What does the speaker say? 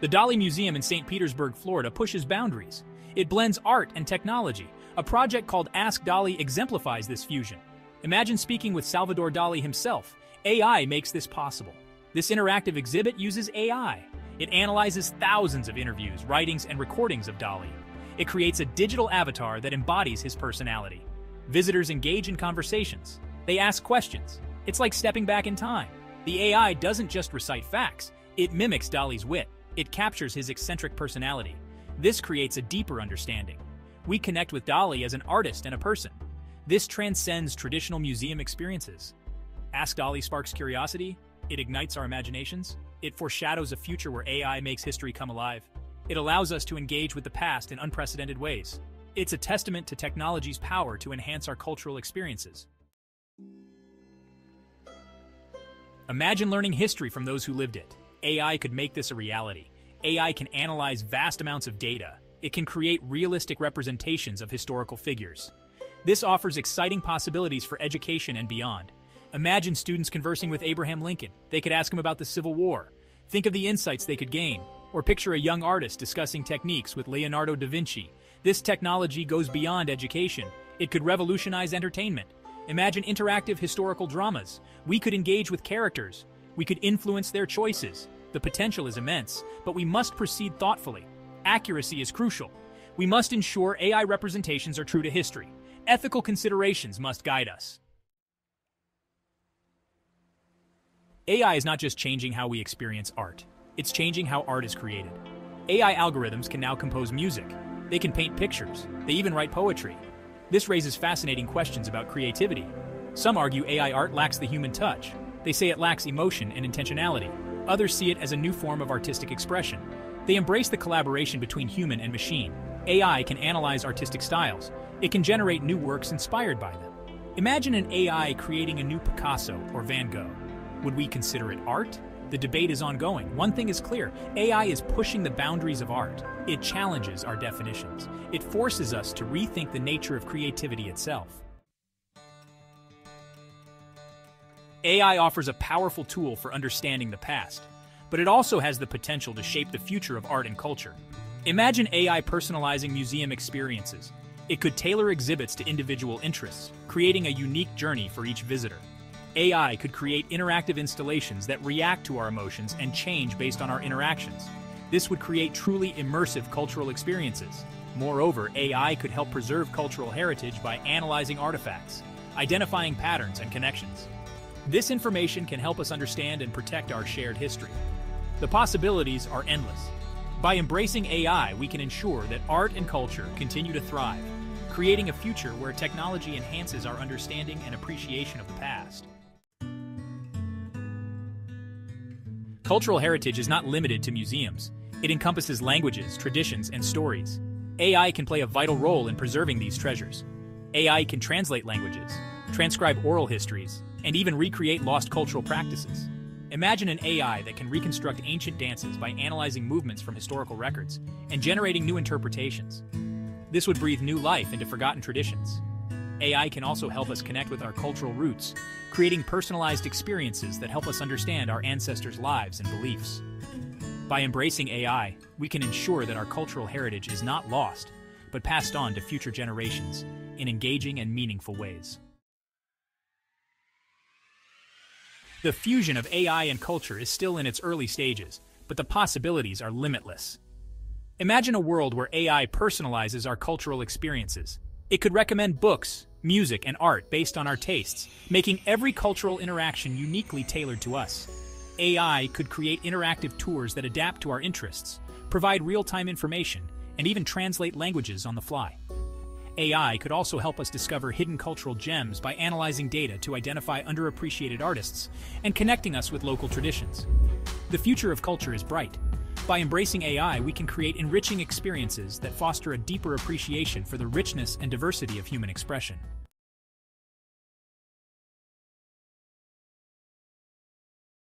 The Dali Museum in St. Petersburg, Florida pushes boundaries. It blends art and technology. A project called Ask Dali exemplifies this fusion. Imagine speaking with Salvador Dali himself. AI makes this possible. This interactive exhibit uses AI. It analyzes thousands of interviews, writings, and recordings of Dali. It creates a digital avatar that embodies his personality. Visitors engage in conversations. They ask questions. It's like stepping back in time. The AI doesn't just recite facts, it mimics Dali's wit. It captures his eccentric personality. This creates a deeper understanding. We connect with Dali as an artist and a person. This transcends traditional museum experiences. Ask Dali sparks curiosity, it ignites our imaginations, it foreshadows a future where AI makes history come alive. It allows us to engage with the past in unprecedented ways. It's a testament to technology's power to enhance our cultural experiences. Imagine learning history from those who lived it. AI could make this a reality. AI can analyze vast amounts of data. It can create realistic representations of historical figures. This offers exciting possibilities for education and beyond. Imagine students conversing with Abraham Lincoln. They could ask him about the Civil War. Think of the insights they could gain. Or picture a young artist discussing techniques with Leonardo da Vinci. This technology goes beyond education. It could revolutionize entertainment. Imagine interactive historical dramas. We could engage with characters. We could influence their choices. The potential is immense, but we must proceed thoughtfully. Accuracy is crucial. We must ensure AI representations are true to history. Ethical considerations must guide us. AI is not just changing how we experience art, it's changing how art is created. AI algorithms can now compose music, they can paint pictures, they even write poetry. This raises fascinating questions about creativity. Some argue AI art lacks the human touch. They say it lacks emotion and intentionality. Others see it as a new form of artistic expression. They embrace the collaboration between human and machine. AI can analyze artistic styles, it can generate new works inspired by them. Imagine an AI creating a new Picasso or Van Gogh. Would we consider it art? The debate is ongoing. One thing is clear AI is pushing the boundaries of art. It challenges our definitions. It forces us to rethink the nature of creativity itself. AI offers a powerful tool for understanding the past, but it also has the potential to shape the future of art and culture. Imagine AI personalizing museum experiences, it could tailor exhibits to individual interests, creating a unique journey for each visitor. AI could create interactive installations that react to our emotions and change based on our interactions. This would create truly immersive cultural experiences. Moreover, AI could help preserve cultural heritage by analyzing artifacts, identifying patterns and connections. This information can help us understand and protect our shared history. The possibilities are endless. By embracing AI, we can ensure that art and culture continue to thrive, creating a future where technology enhances our understanding and appreciation of the past. Cultural heritage is not limited to museums. It encompasses languages, traditions, and stories. AI can play a vital role in preserving these treasures. AI can translate languages, transcribe oral histories, and even recreate lost cultural practices. Imagine an AI that can reconstruct ancient dances by analyzing movements from historical records and generating new interpretations. This would breathe new life into forgotten traditions. AI can also help us connect with our cultural roots, creating personalized experiences that help us understand our ancestors' lives and beliefs. By embracing AI, we can ensure that our cultural heritage is not lost, but passed on to future generations in engaging and meaningful ways. The fusion of AI and culture is still in its early stages, but the possibilities are limitless. Imagine a world where AI personalizes our cultural experiences. It could recommend books, music, and art based on our tastes, making every cultural interaction uniquely tailored to us. AI could create interactive tours that adapt to our interests, provide real-time information, and even translate languages on the fly. AI could also help us discover hidden cultural gems by analyzing data to identify underappreciated artists and connecting us with local traditions. The future of culture is bright, by embracing AI, we can create enriching experiences that foster a deeper appreciation for the richness and diversity of human expression.